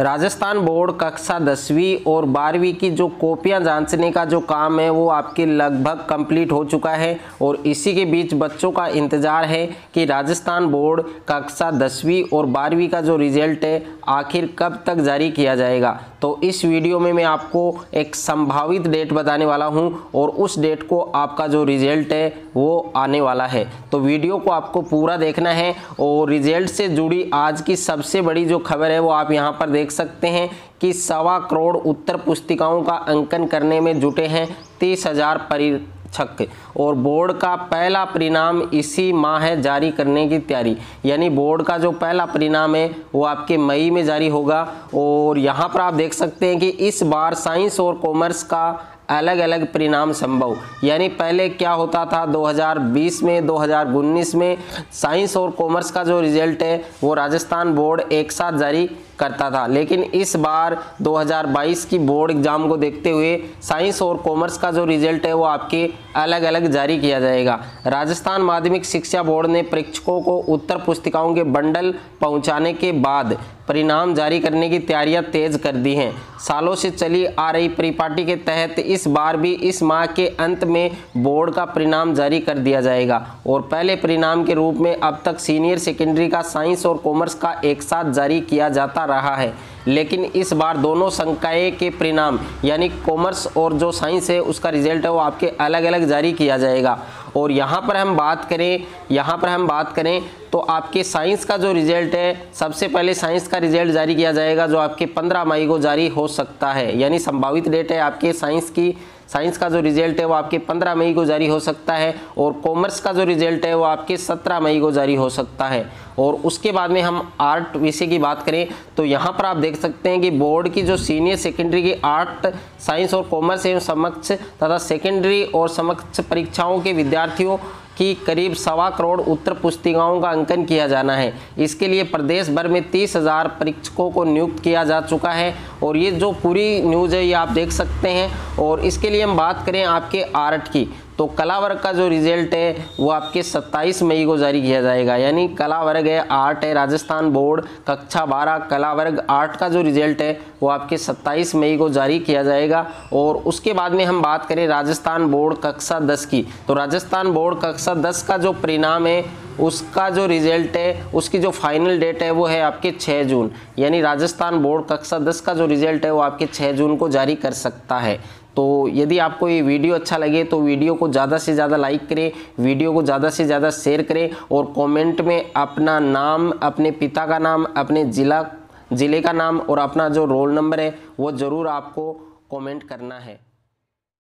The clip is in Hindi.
राजस्थान बोर्ड कक्षा दसवीं और बारहवीं की जो कॉपियाँ जांचने का जो काम है, वो आपके लगभग कंप्लीट हो चुका है और इसी के बीच बच्चों का इंतज़ार है कि राजस्थान बोर्ड कक्षा दसवीं और बारहवीं का जो रिज़ल्ट है, आखिर कब तक जारी किया जाएगा। तो इस वीडियो में मैं आपको एक संभावित डेट बताने वाला हूँ और उस डेट को आपका जो रिज़ल्ट है, वो आने वाला है। तो वीडियो को आपको पूरा देखना है और रिज़ल्ट से जुड़ी आज की सबसे बड़ी जो खबर है, वो आप यहाँ पर देख सकते हैं कि सवा करोड़ उत्तर पुस्तिकाओं का अंकन करने में जुटे हैं तीस हज़ार परीक्षक। और बोर्ड का पहला परिणाम इसी माह है जारी करने की तैयारी। यानी बोर्ड का जो पहला परिणाम है, वो आपके मई में जारी होगा। और यहाँ पर आप देख सकते हैं कि इस बार साइंस और कॉमर्स का अलग अलग परिणाम संभव। यानी पहले क्या होता था? 2020 में 2019 में साइंस और कॉमर्स का जो रिज़ल्ट है, वो राजस्थान बोर्ड एक साथ जारी करता था। लेकिन इस बार 2022 की बोर्ड एग्ज़ाम को देखते हुए साइंस और कॉमर्स का जो रिज़ल्ट है, वो आपके अलग अलग जारी किया जाएगा। राजस्थान माध्यमिक शिक्षा बोर्ड ने परीक्षकों को उत्तर पुस्तिकाओं के बंडल पहुँचाने के बाद परिणाम जारी करने की तैयारियाँ तेज कर दी हैं। सालों से चली आ रही परिपाटी के तहत इस बार भी इस माह के अंत में बोर्ड का परिणाम जारी कर दिया जाएगा। और पहले परिणाम के रूप में अब तक सीनियर सेकेंडरी का साइंस और कॉमर्स का एक साथ जारी किया जाता रहा है। लेकिन इस बार दोनों संकाय के परिणाम, यानी कॉमर्स और जो साइंस है, उसका रिज़ल्ट है, वो आपके अलग अलग जारी किया जाएगा। और यहाँ पर हम बात करें, यहाँ पर हम बात करें तो आपके साइंस का जो रिज़ल्ट है, सबसे पहले साइंस का रिज़ल्ट जारी किया जाएगा जो आपके 15 मई को जारी हो सकता है। यानी संभावित डेट है आपके साइंस की साइंस का जो रिज़ल्ट है वो आपके 15 मई को जारी हो सकता है और कॉमर्स का जो रिज़ल्ट है वो आपके 17 मई को जारी हो सकता है। और उसके बाद में हम आर्ट विषय की बात करें तो यहाँ पर आप देख सकते हैं कि बोर्ड की जो सीनियर सेकेंडरी की आर्ट, साइंस और कॉमर्स एवं समक्ष तथा सेकेंडरी और समक्ष परीक्षाओं के विद्यार्थियों की करीब सवा करोड़ उत्तर पुस्तिकाओं का अंकन किया जाना है। इसके लिए प्रदेश भर में तीस हज़ार परीक्षकों को नियुक्त किया जा चुका है और ये जो पूरी न्यूज़ है ये आप देख सकते हैं। और इसके लिए हम बात करें आपके आर्ट की। तो कला वर्ग का जो रिज़ल्ट है, वो आपके 27 मई को जारी किया जाएगा। यानी कला वर्ग है, आर्ट है, राजस्थान बोर्ड, कक्षा 12 कला वर्ग आर्ट का जो रिज़ल्ट है, वो आपके 27 मई को जारी किया जाएगा। और उसके बाद में हम बात करें राजस्थान बोर्ड कक्षा 10 की। तो राजस्थान बोर्ड कक्षा 10 का जो परिणाम है उसका जो रिज़ल्ट है, उसकी जो फाइनल डेट है, वो है आपके 6 जून। यानी राजस्थान बोर्ड कक्षा 10 का जो रिज़ल्ट है, वो आपके 6 जून को जारी कर सकता है। तो यदि आपको ये वीडियो अच्छा लगे तो वीडियो को ज़्यादा से ज़्यादा लाइक करें, वीडियो को ज़्यादा से ज़्यादा शेयर करें और कमेंट में अपना नाम, अपने पिता का नाम, अपने ज़िला, ज़िले का नाम और अपना जो रोल नंबर है, वो ज़रूर आपको कमेंट करना है।